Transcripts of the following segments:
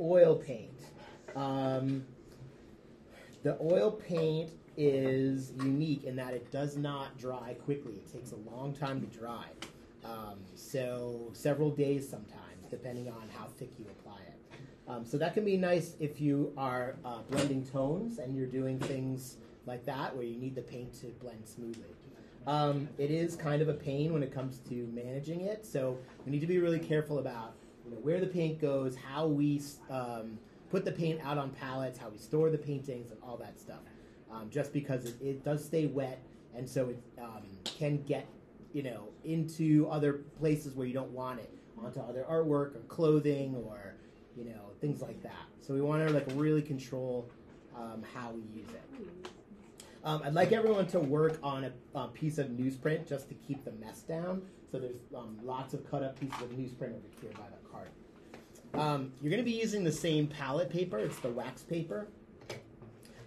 oil paint. Um, the oil paint is unique in that it does not dry quickly. It takes a long time to dry. Um, so several days sometimes, depending on how thick you apply it. Um, so that can be nice if you are uh, blending tones and you're doing things like that where you need the paint to blend smoothly. Um, it is kind of a pain when it comes to managing it, so we need to be really careful about you know, where the paint goes, how we um, put the paint out on pallets, how we store the paintings, and all that stuff. Um, just because it, it, does stay wet, and so it um, can get you know into other places where you don't want it, onto other artwork or clothing or you know things like that. So we want to like really control um, how we use it. Um, I'd like everyone to work on a, a, piece of newsprint just to keep the mess down. So there's um, lots of cut up pieces of newsprint over here by the Um, you're going to be using the same palette paper. It's the wax paper.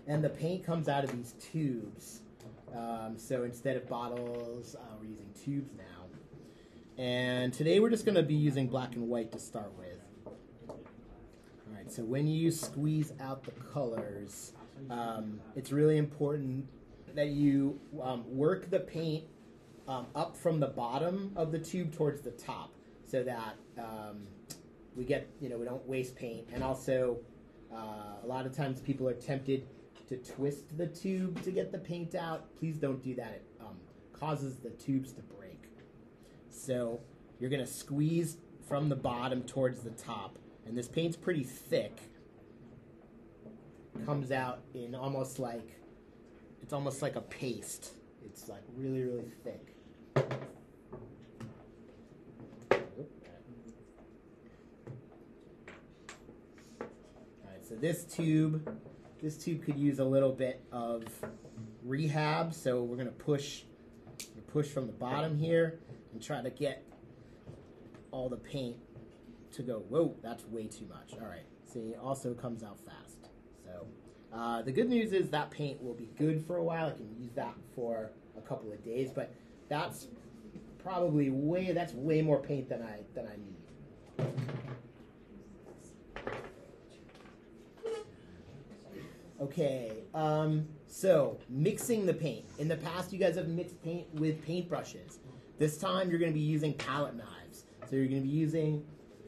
And the paint comes out of these tubes. Um, so instead of bottles, uh, we're using tubes now. And today we're just going to be using black and white to start with. All right, so when you squeeze out the colors, um, it's really important that you um, work the paint um, up from the bottom of the tube towards the top so that um, we get, you know, we don't waste paint. And also, uh, a lot of times people are tempted to twist the tube to get the paint out. Please don't do that. It um, causes the tubes to break. So you're going to squeeze from the bottom towards the top. And this paint's pretty thick comes out in almost like it's almost like a paste. It's like really really thick. So this tube this tube could use a little bit of rehab, so we're gonna push push from the bottom here and try to get all the paint to go. Whoa, that's way too much. All right, see, it also comes out fast. So uh, the good news is that paint will be good for a while. I can use that for a couple of days, but that's probably way that's way more paint than I than I need. Okay, um, so mixing the paint. In the past, you guys have mixed paint with paintbrushes. This time, you're going to be using palette knives. So you're going to be using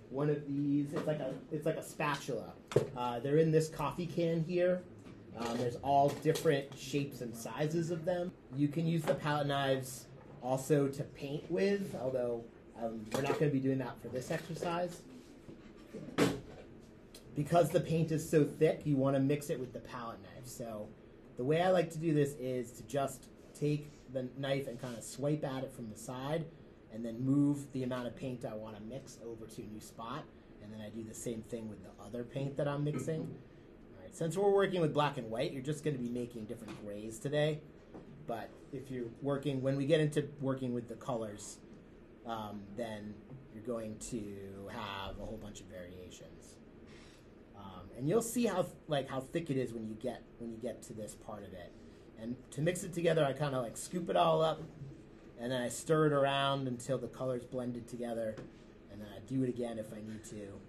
one of these. It's like a it's like a spatula. Uh, they're in this coffee can here. Um, there's all different shapes and sizes of them. You can use the palette knives also to paint with, although um, we're not going to be doing that for this exercise. Because the paint is so thick, you want to mix it with the palette knife. So the way I like to do this is to just take the knife and kind of swipe at it from the side and then move the amount of paint I want to mix over to a new spot. And then I do the same thing with the other paint that I'm mixing. All right, since we're working with black and white, you're just going to be making different grays today. But if you're working, when we get into working with the colors, um, then you're going to have a whole bunch of variations. And you'll see how like how thick it is when you get when you get to this part of it. And to mix it together, I kind of like scoop it all up, and then I stir it around until the colors blended together, and then I do it again if I need to.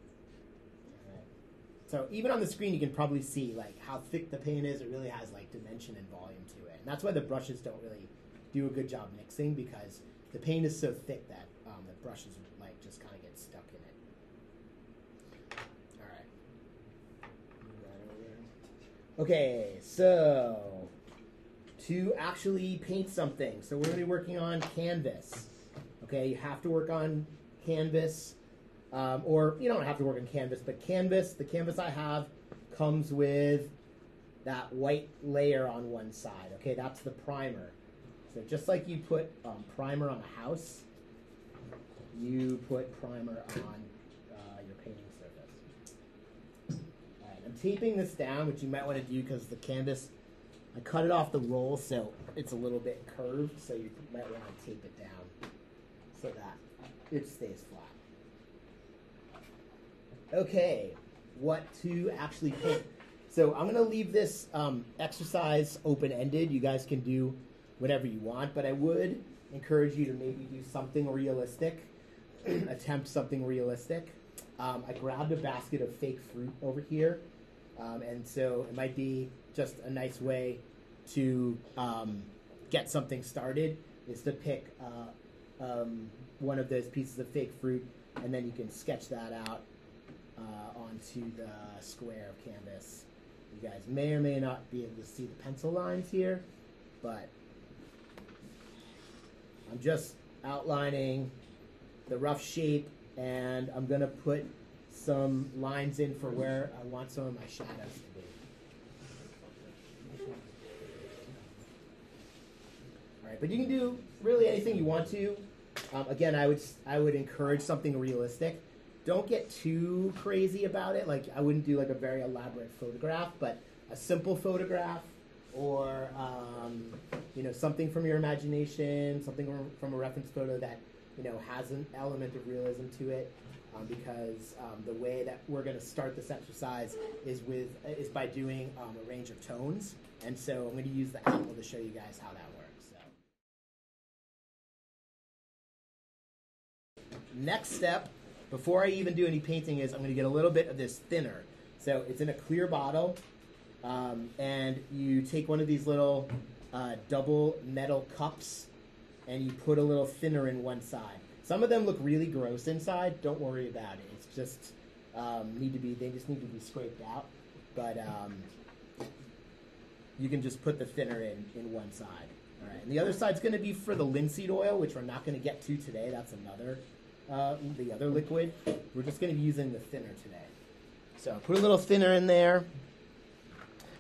So even on the screen, you can probably see like how thick the paint is. It really has like dimension and volume to it, and that's why the brushes don't really do a good job mixing because the paint is so thick that um, the brushes like just kind of get stuck in it. All right. Okay, so to actually paint something. So we're going to be working on canvas. Okay, you have to work on canvas, um, or you don't have to work on canvas, but canvas, the canvas I have comes with that white layer on one side. Okay, that's the primer. So just like you put um, primer on a house, you put primer on uh, your painting surface. All right, I'm taping this down, which you might want to do because the canvas I cut it off the roll so it's a little bit curved, so you might want to tape it down so that it stays flat. Okay, what to actually paint. So I'm going to leave this um, exercise open-ended. You guys can do whatever you want, but I would encourage you to maybe do something realistic, attempt something realistic. um, I grabbed a basket of fake fruit over here, um, and so it might be just a nice way to um, get something started is to pick uh, um, one of those pieces of fake fruit, and then you can sketch that out uh, onto the square of canvas. You guys may or may not be able to see the pencil lines here, but I'm just outlining the rough shape and I'm going to put some lines in for where I want some of my shadows to be. All right, but you can do really anything you want to. Um, again, I would I would encourage something realistic. Don't get too crazy about it. Like I wouldn't do like a very elaborate photograph, but a simple photograph or um, you know something from your imagination, something from a reference photo that you know has an element of realism to it. Um, because um, the way that we're going to start this exercise is with is by doing um, a range of tones, and so I'm going to use the apple to show you guys how that works. So. Next step, before I even do any painting, is I'm going to get a little bit of this thinner. So it's in a clear bottle, um, and you take one of these little uh, double metal cups and you put a little thinner in one side. Some of them look really gross inside. Don't worry about it. It's just um, need to be. They just need to be scraped out. But um, you can just put the thinner in in one side. All right, and the other side's going to be for the linseed oil, which we're not going to get to today. That's another uh, the other liquid. We're just going to be using the thinner today. So put a little thinner in there.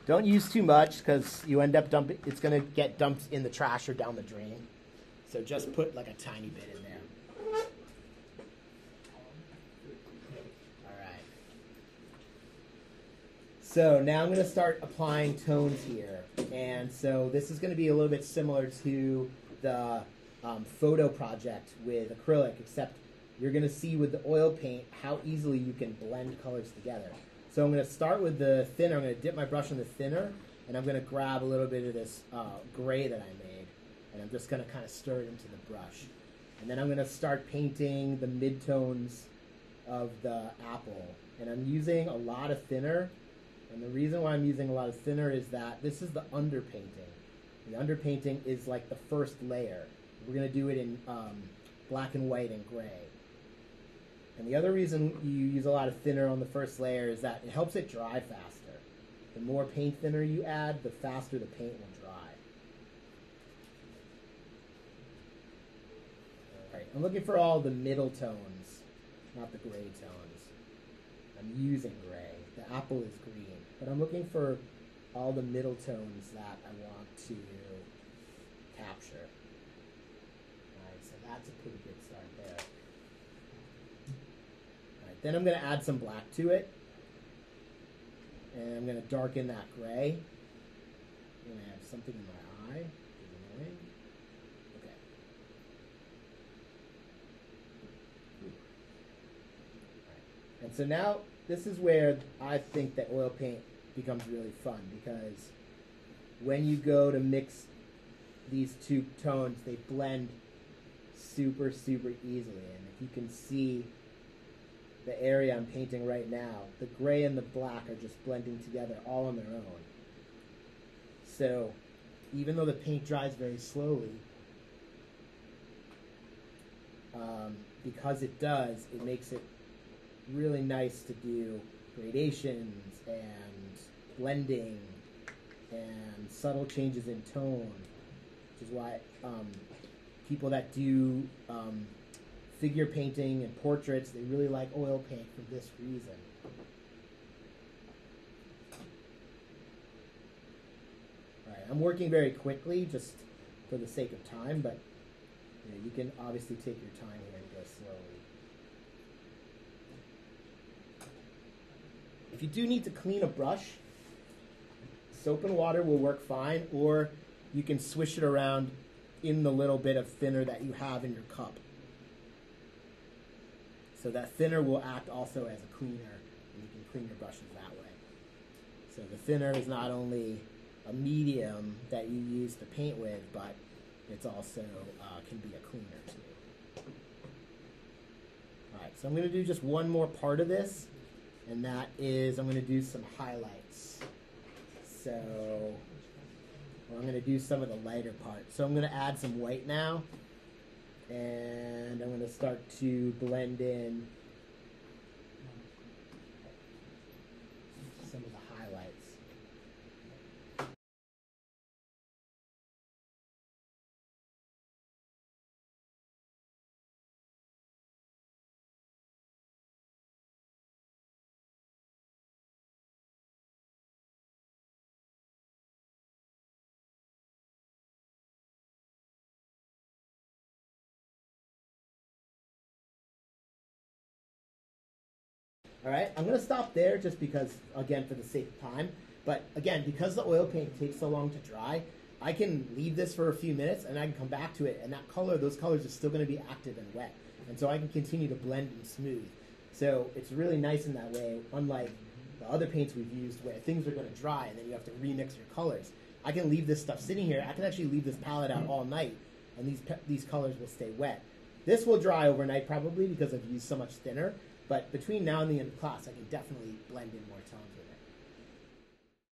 Don't use too much because you end up dumping. It's going to get dumped in the trash or down the drain. So just put like a tiny bit in there. All right. So now I'm going to start applying tones here. And so this is going to be a little bit similar to the um, photo project with acrylic, except you're going to see with the oil paint how easily you can blend colors together. So I'm going to start with the thinner. I'm going to dip my brush in the thinner, and I'm going to grab a little bit of this uh, gray that I made, and I'm just going to kind of stir it into the brush. And then I'm going to start painting the midtones of the apple. And I'm using a lot of thinner, and the reason why I'm using a lot of thinner is that this is the underpainting. The underpainting is like the first layer. We're going to do it in um, black and white and gray. And the other reason you use a lot of thinner on the first layer is that it helps it dry faster. The more paint thinner you add, the faster the paint will dry. Alright, I'm looking for all the middle tones, not the gray tones. I'm using gray. Apple is green. But I'm looking for all the middle tones that I want to capture. Alright, so that's a pretty good start there. Then I'm going to add some black to it. And I'm going to darken that gray. I'm going to have something in my eye. Okay. And so now this is where I think that oil paint becomes really fun because when you go to mix these two tones, they blend super, super easily. And if you can see the area I'm painting right now, the gray and the black are just blending together all on their own. So even though the paint dries very slowly, um, because it does, it makes it really nice to do gradations and blending and subtle changes in tone, which is why um, people that do um, figure painting and portraits. They really like oil paint for this reason. All right, I'm working very quickly just for the sake of time, but you, know, you can obviously take your time here and go slowly. If you do need to clean a brush, soap and water will work fine, or you can swish it around in the little bit of thinner that you have in your cup. So that thinner will act also as a cleaner, and you can clean your brushes that way. So the thinner is not only a medium that you use to paint with, but it's also uh, can be a cleaner too. All right, right, so I'm going to do just one more part of this, and that is I'm going to do some highlights. So I'm going to do some of the lighter parts. So I'm going to add some white now, and I'm going to start to blend in All right, I'm gonna stop there just because, again, for the sake of time. But again, because the oil paint takes so long to dry, I can leave this for a few minutes and I can come back to it, and that color, those colors are still gonna be active and wet, and so I can continue to blend and smooth. So it's really nice in that way, unlike the other paints we've used where things are gonna dry and then you have to remix your colors. I can leave this stuff sitting here. I can actually leave this palette out all night, and these these colors will stay wet. This will dry overnight probably because I've used so much thinner. But between now and the end of class, I can definitely blend in more tones with it.